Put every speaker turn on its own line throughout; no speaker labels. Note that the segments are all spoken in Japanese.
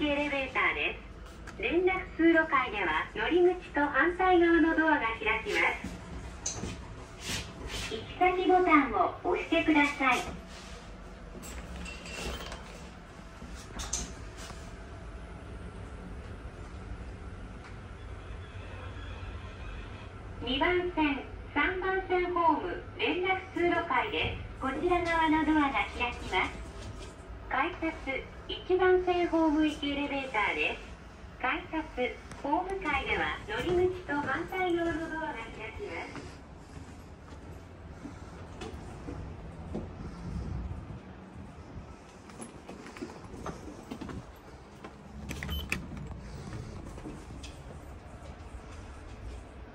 務域エレベーターです。連絡通路階では乗り口と反対側のドアが開きます。行き先ボタンを押してください。2番線3番線ホーム連絡通路階です。こちら側のドアが開きます。改札1番線ホーム行きエレベーターです改札ホーム階では乗り口と反対側のドアが開きます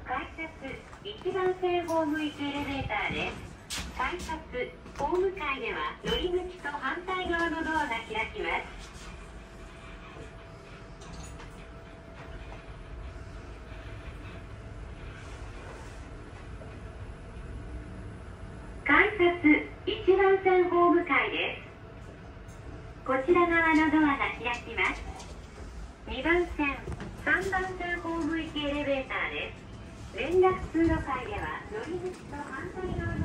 改札1番線ホーム行きエレベーターです。改札ホーム階では乗り口と反対側のドアが開きます。改札1番線ホーム階ですこちら側のドアが開きます。2番線3番線ホーム行きエレベーターです。連絡通路階では乗り口と反対側の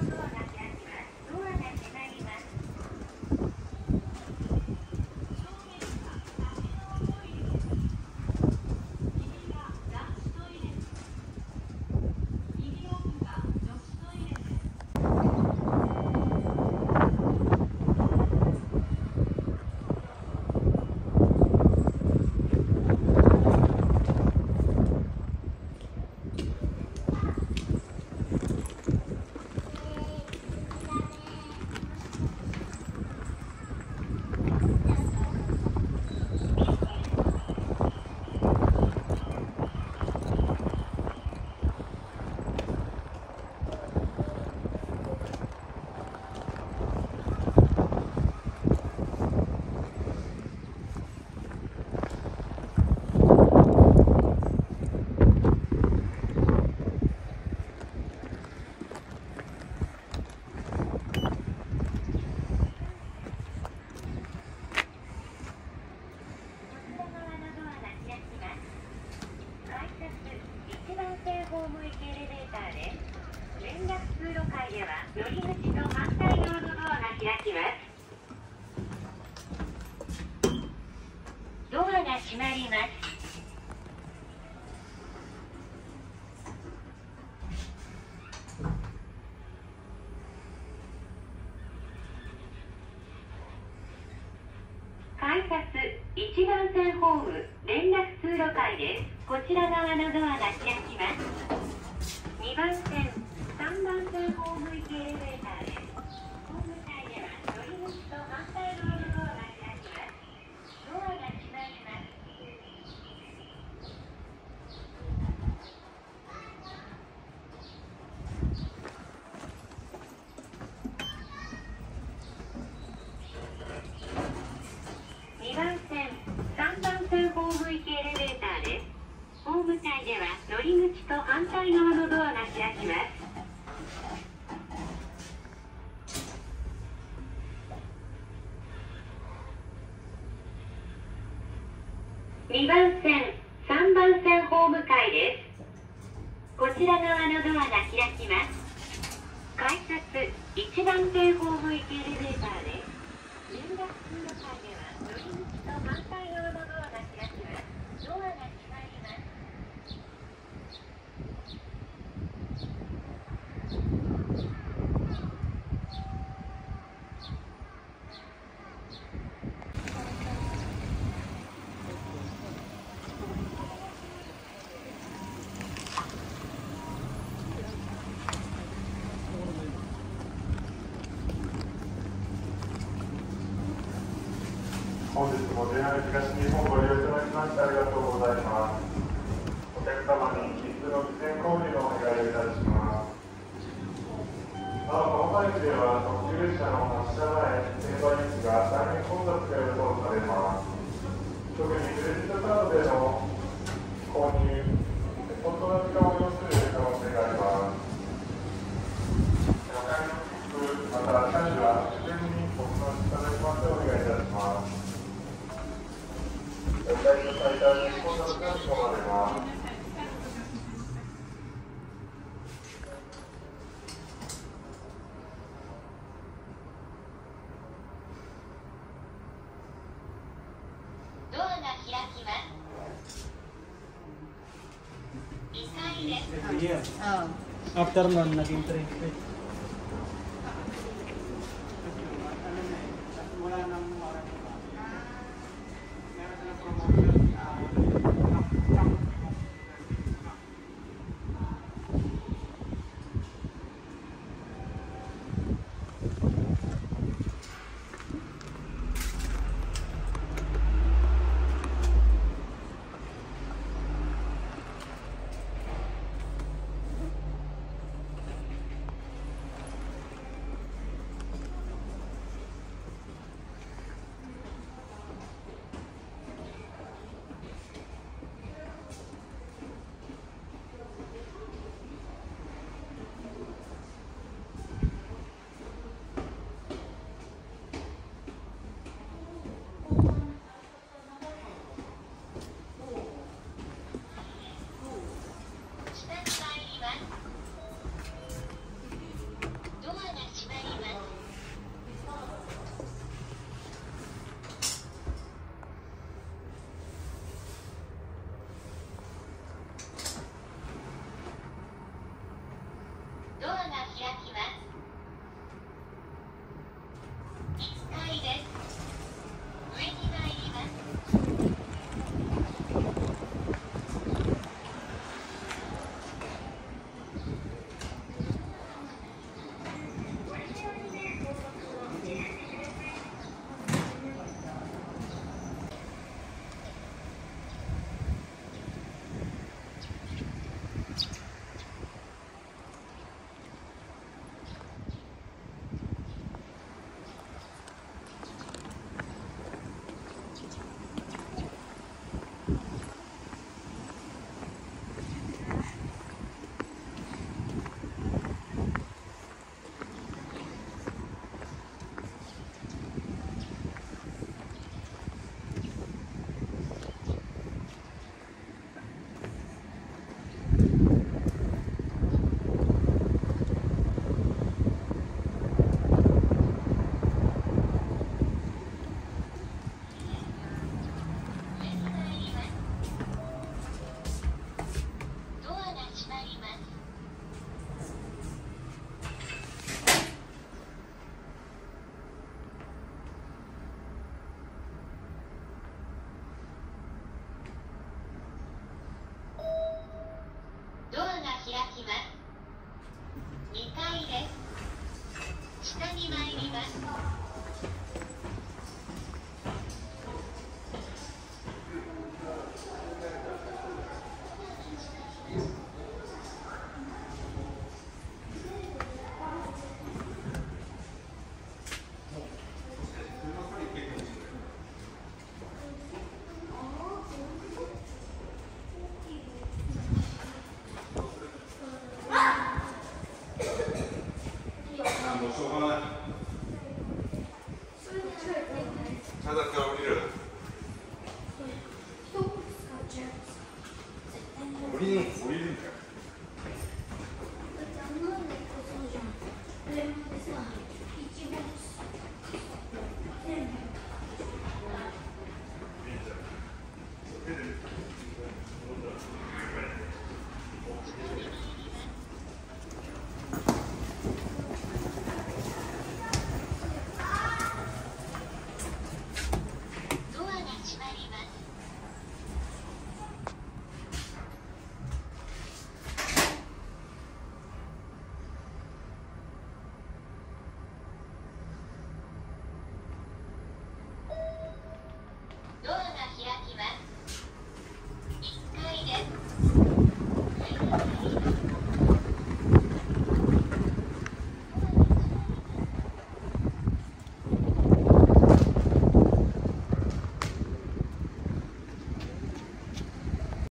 1番線ホーム連絡通路階です。こちら側のドアが開きます。2番線3番線ホーム行きエレベーターですホーム階では乗り口と反対側のドアが開きますドアが閉まります2番線3番線ホーム行きエレベーターですホーム階では乗り口と反対側のドアが開きます。2番線3番線ホーム階ですこちら側のドアが開きます改札1番線ホーム行きエレベーターです連絡通路階では乗り口と反対側のドアが開きますドアが閉まります
本日も JR 東日本ご利用いただきましてありがとうございます。お客様に緊急の事前購入をお願いいたします。なお、このバイクでは特急列車の発車前、停車率が大変混雑が予想されます。特にクレジットカードでの購入、After nun, naging 3 feet. 下に参ります。